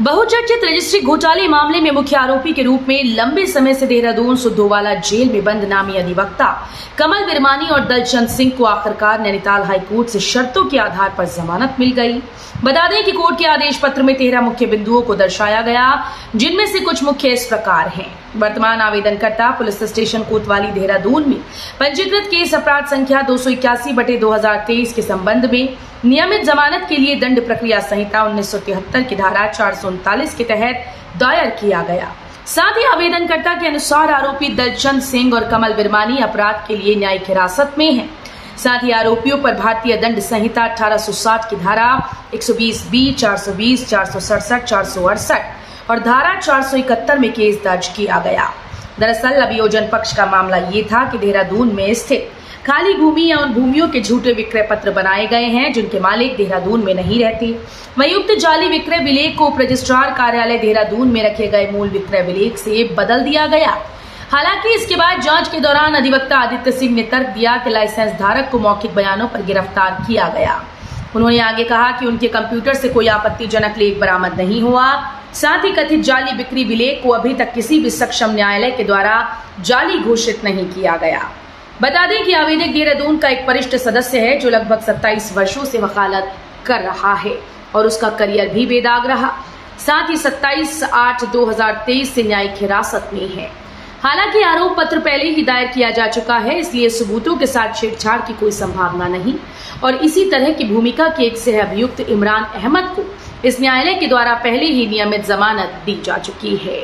बहुचर्चित रजिस्ट्री घोटाले मामले में मुख्य आरोपी के रूप में लंबे समय से देहरादून, सुद्धोवाला जेल में बंद नामी अधिवक्ता। कमल बिरमानी और दलचंद सिंह को आखिरकार नैनीताल हाईकोर्ट से शर्तों के आधार पर जमानत मिल गई। बता दें कि कोर्ट के आदेश पत्र में तेरह मुख्य बिंदुओं को दर्शाया गया, जिनमें से कुछ मुख्य इस प्रकार हैं। वर्तमान आवेदनकर्ता पुलिस स्टेशन कोतवाली देहरादून में पंजीकृत केस अपराध संख्या दो सौ इक्यासी बटे दो हज़ार तेईस के संबंध में नियमित जमानत के लिए दंड प्रक्रिया संहिता उन्नीस सौ तिहत्तर की धारा चार सौ उनतालीस के तहत दायर किया गया साथ ही आवेदनकर्ता के अनुसार आरोपी दलचंद सिंह और कमल बिरमानी अपराध के लिए न्यायिक हिरासत में हैं। साथ ही आरोपियों पर भारतीय दंड संहिता 1860 की धारा 120 बी 420 467 468 और धारा 471 में केस दर्ज किया गया। दरअसल अभियोजन पक्ष का मामला ये था कि देहरादून में स्थित खाली भूमि या उन भूमियों के झूठे विक्रय पत्र बनाए गए हैं, जिनके मालिक देहरादून में नहीं रहते। वही उक्त जाली विक्रय विलेख को उप रजिस्ट्रार कार्यालय देहरादून में रखे गए मूल विक्रय विलेख से बदल दिया गया। हालाँकि, इसके बाद जाँच के दौरान अधिवक्ता आदित्य सिंह ने तर्क दिया कि लाइसेंस धारक को मौखिक बयानों पर गिरफ़्तार किया गया। उन्होंने आगे कहा कि उनके कंप्यूटर से कोई आपत्तिजनक लेख बरामद नहीं हुआ। साथ ही कथित जाली बिक्री विलेख को अभी तक किसी भी सक्षम न्यायालय के द्वारा जाली घोषित नहीं किया गया। बता दें कि आवेदक देहरादून का एक वरिष्ठ सदस्य है, जो लगभग 27 वर्षों से वकालत कर रहा है और उसका करियर भी बेदाग रहा। साथ ही 27 आठ 2023 से न्यायिक हिरासत में है। हालाँकि आरोप पत्र पहले ही दायर किया जा चुका है, इसलिए सबूतों के साथ छेड़छाड़ की कोई संभावना नहीं। और इसी तरह की भूमिका के एक सह अभियुक्त इमरान अहमद को इस न्यायालय के द्वारा पहले ही नियमित जमानत दी जा चुकी है।